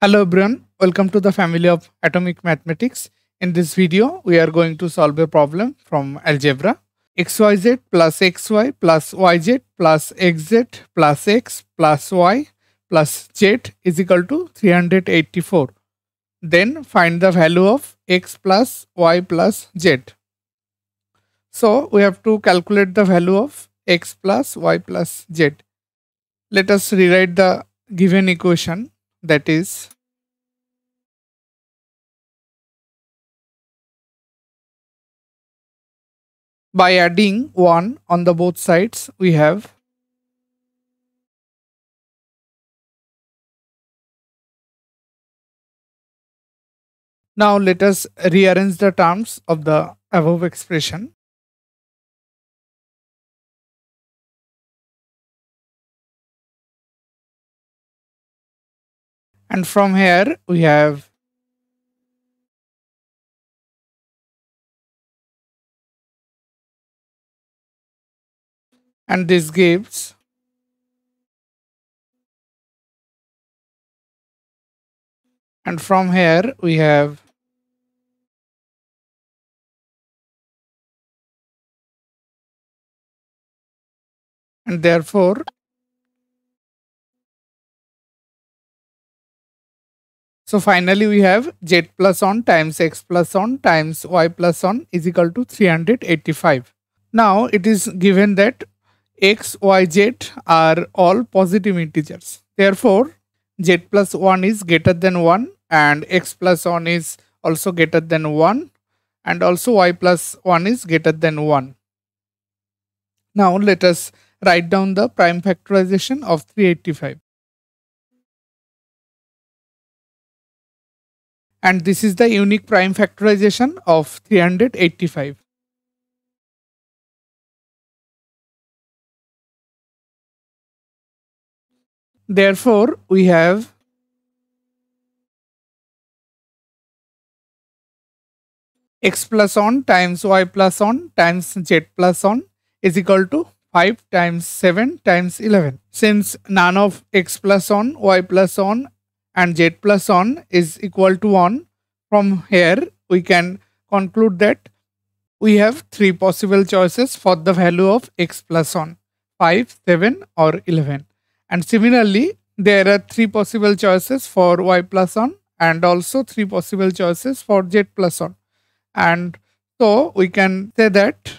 Hello everyone, welcome to the family of atomic mathematics. In this video, we are going to solve a problem from algebra. xyz plus xy plus yz plus xz plus x plus y plus z is equal to 384. Then find the value of x plus y plus z. So we have to calculate the value of x plus y plus z. Let us rewrite the given equation that is by adding 1 on the both sides we have Now let us rearrange the terms of the above expression. And from here we have and this gives and from here we have and therefore So finally we have z plus on times x plus on times y plus on is equal to 385. Now it is given that x, y, z are all positive integers. Therefore z plus 1 is greater than 1 and x plus 1 is also greater than 1 and also y plus 1 is greater than 1. Now let us write down the prime factorization of 385. and this is the unique prime factorization of 385. Therefore, we have x plus on times y plus on times z plus on is equal to 5 times 7 times 11. Since none of x plus on, y plus on and z plus on is equal to 1 from here we can conclude that we have three possible choices for the value of x plus on 5 7 or 11 and similarly there are three possible choices for y plus on and also three possible choices for z plus on and so we can say that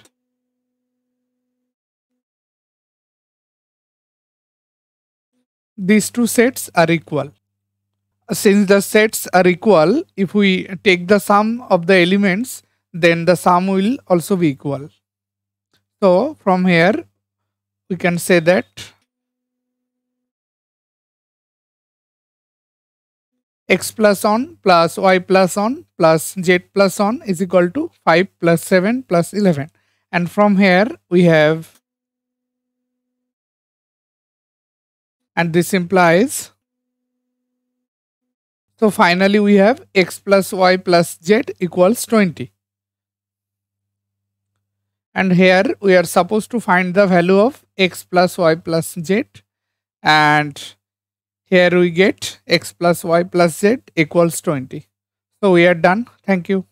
these two sets are equal since the sets are equal, if we take the sum of the elements, then the sum will also be equal. So from here, we can say that x plus on plus y plus on plus z plus on is equal to 5 plus 7 plus 11. And from here, we have and this implies so finally we have x plus y plus z equals 20. And here we are supposed to find the value of x plus y plus z and here we get x plus y plus z equals 20. So we are done. Thank you.